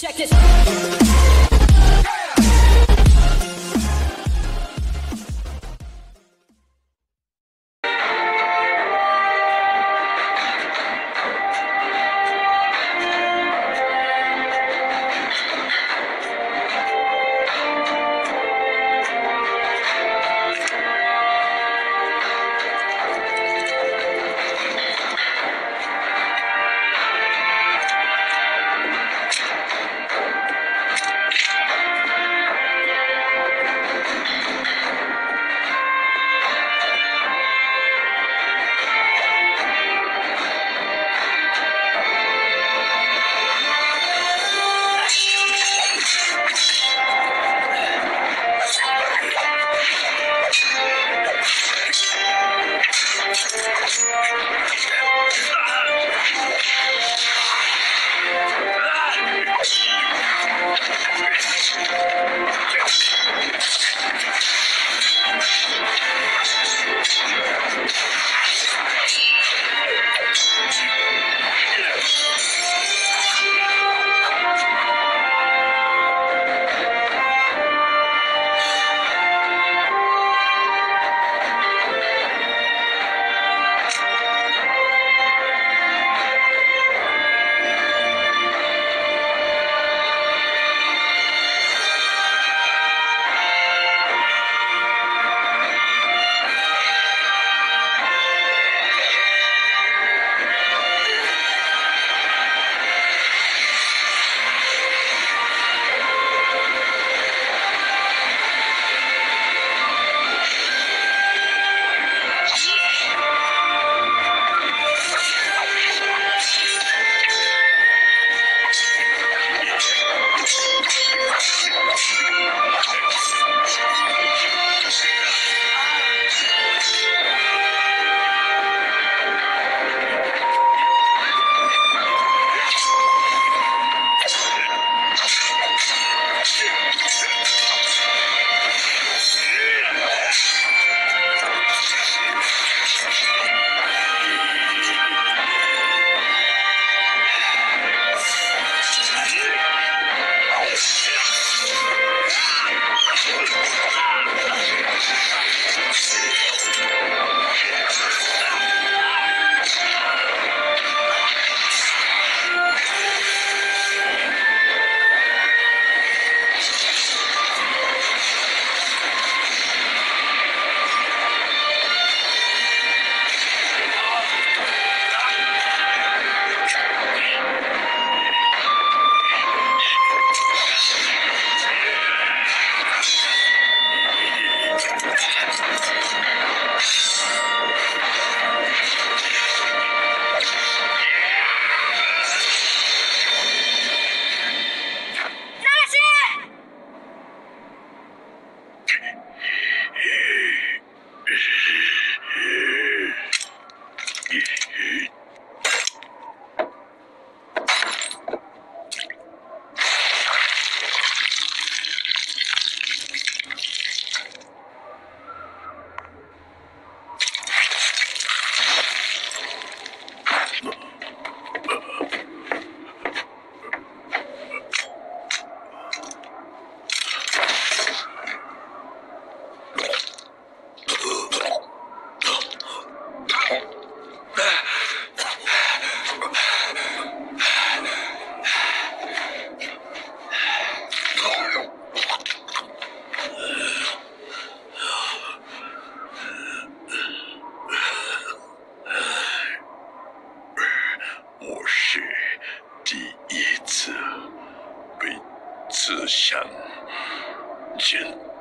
Check this.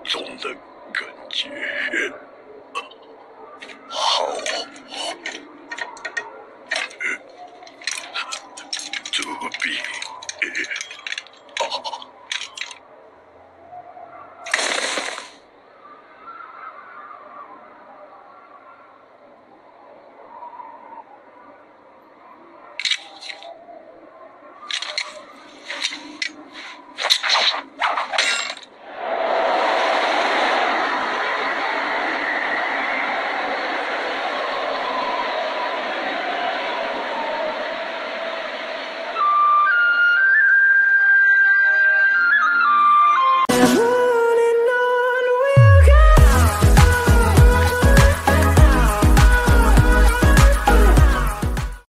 中的感觉，